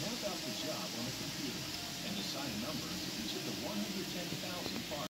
They about the job?